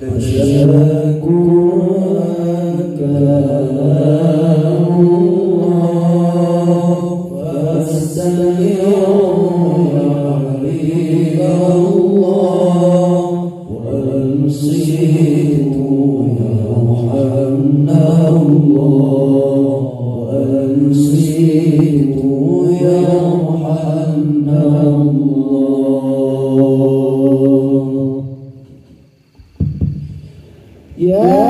وشكاكوا أكلاه Yeah.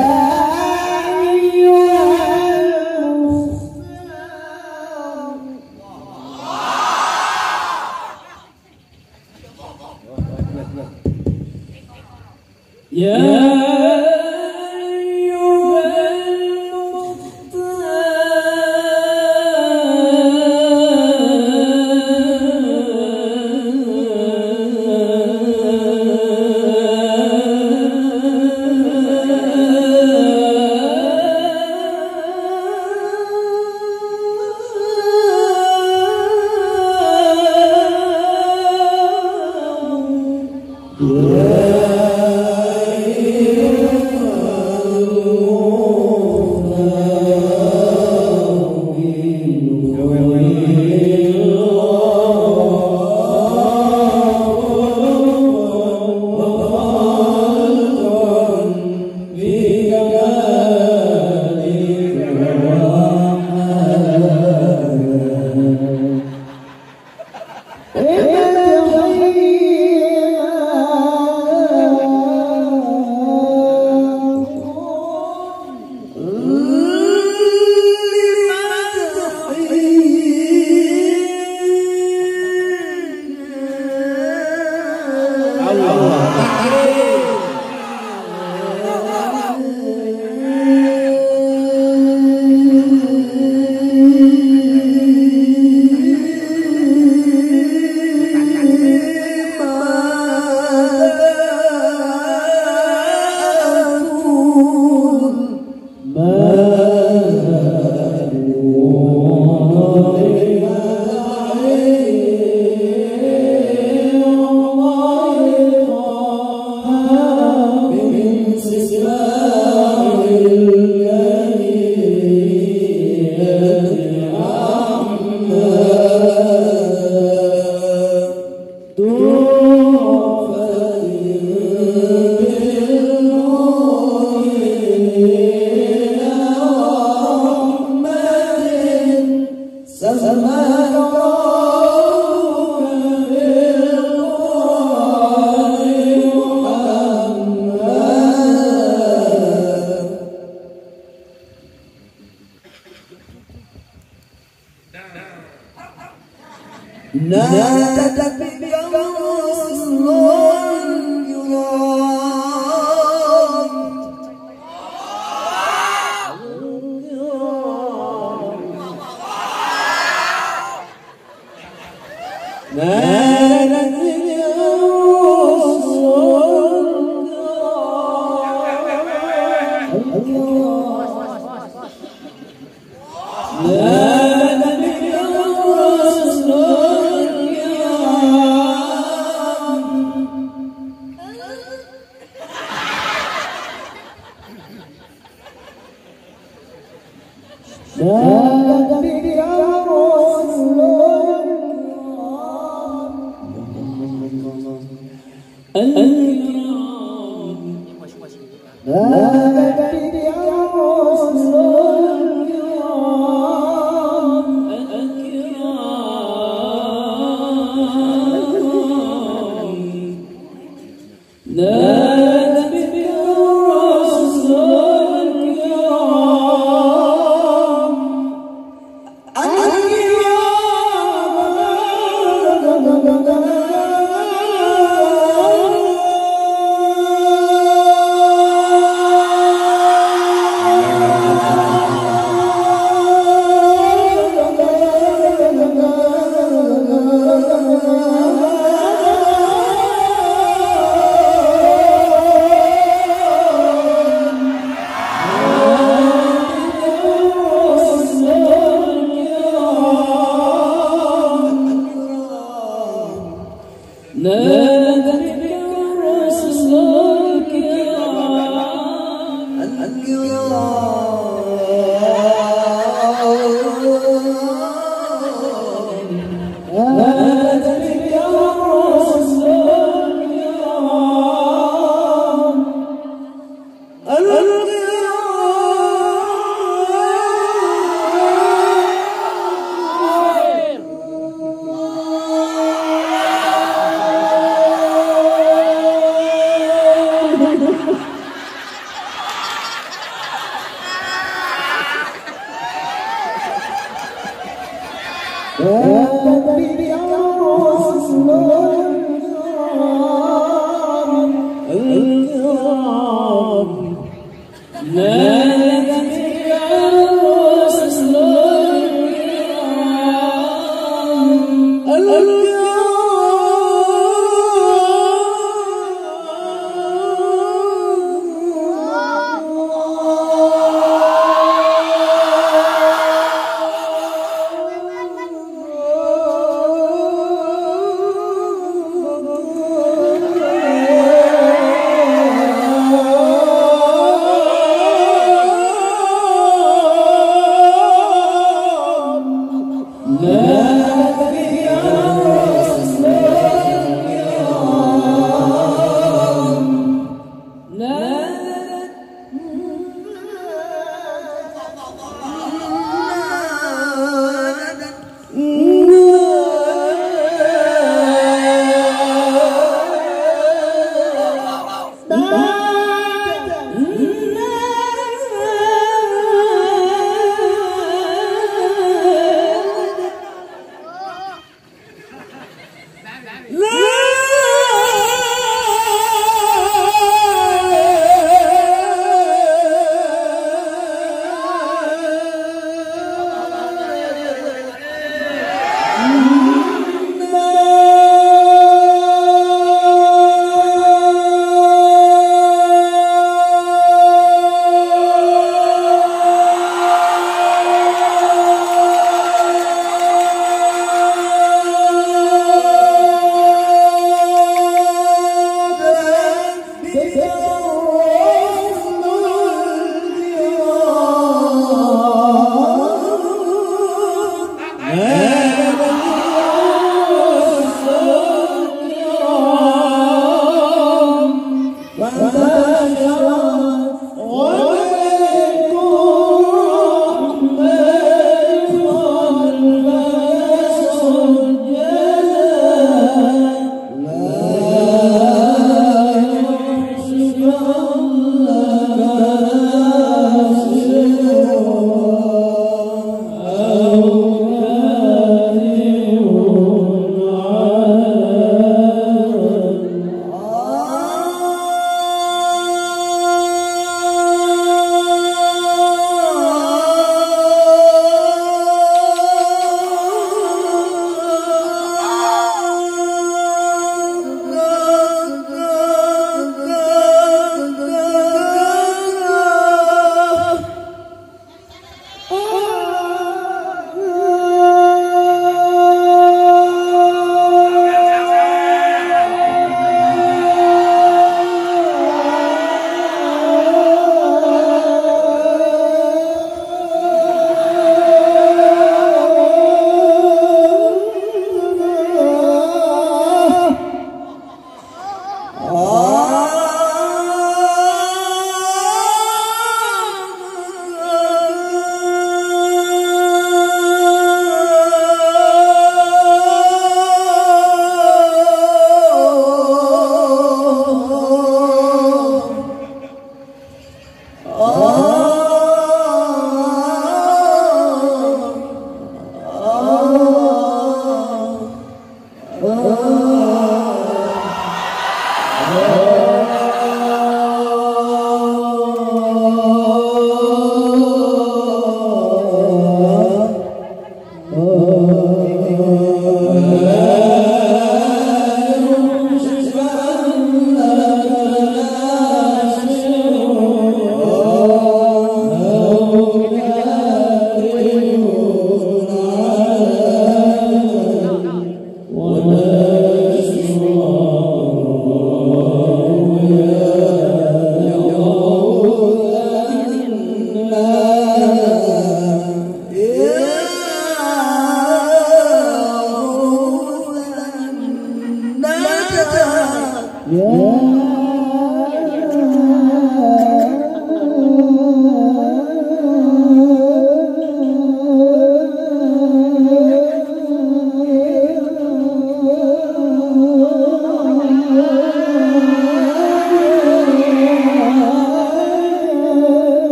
Oh